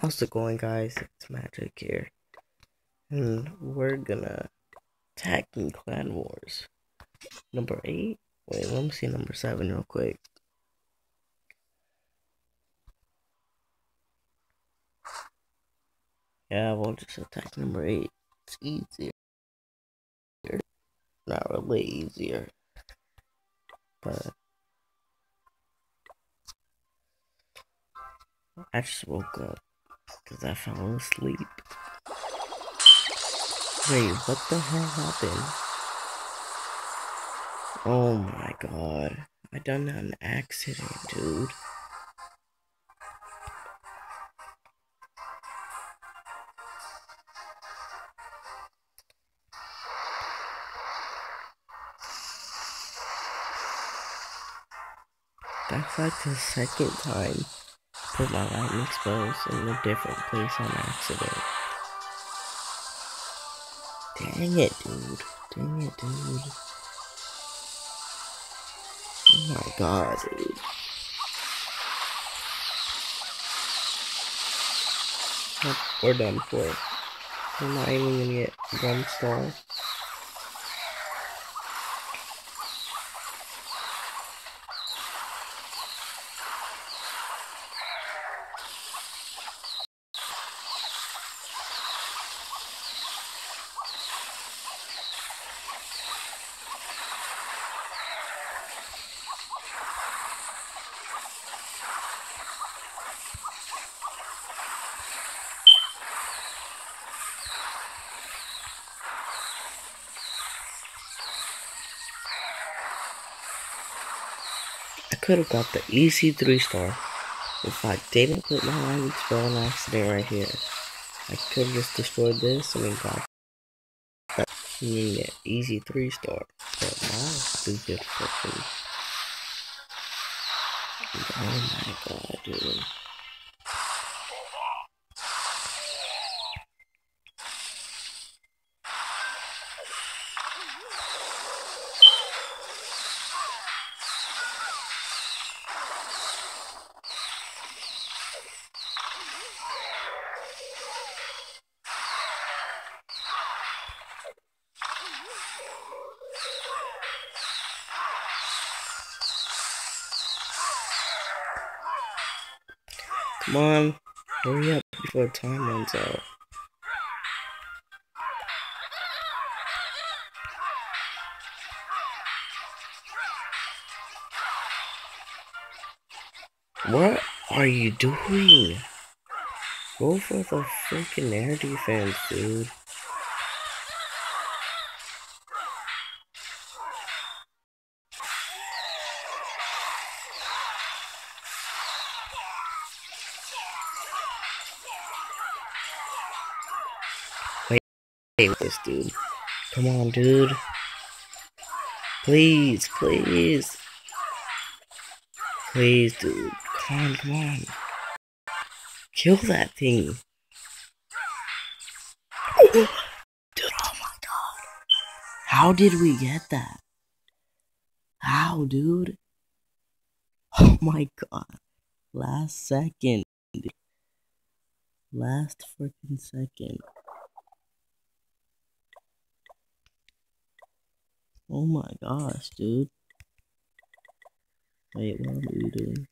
How's it going, guys? It's Magic here, and we're gonna attack in Clan Wars number eight. Wait, let me see number seven real quick. Yeah, we'll just attack number eight. It's easier. Not really easier, but I just woke up because I fell asleep. Wait, what the hell happened? Oh my god. I done an accident, dude. That's like the second time put my lightning spells in a different place on accident. Dang it, dude. Dang it, dude. Oh my god, dude. we're done for. We're not even gonna get one star. I could have got the easy 3 star if I didn't put my lightning spell on accident right here. I could have just destroyed this and then got that yeah, easy 3 star. But now stupid fucking. Oh my god, dude. Come on, hurry up before time runs out. What are you doing? Go for the freaking air defense, dude. With this dude. Come on, dude. Please, please. Please, dude. Come on, come on. Kill that thing. dude, oh my god. How did we get that? How, dude? Oh my god. Last second. Last freaking second. Oh my gosh, dude. Wait, what are you doing?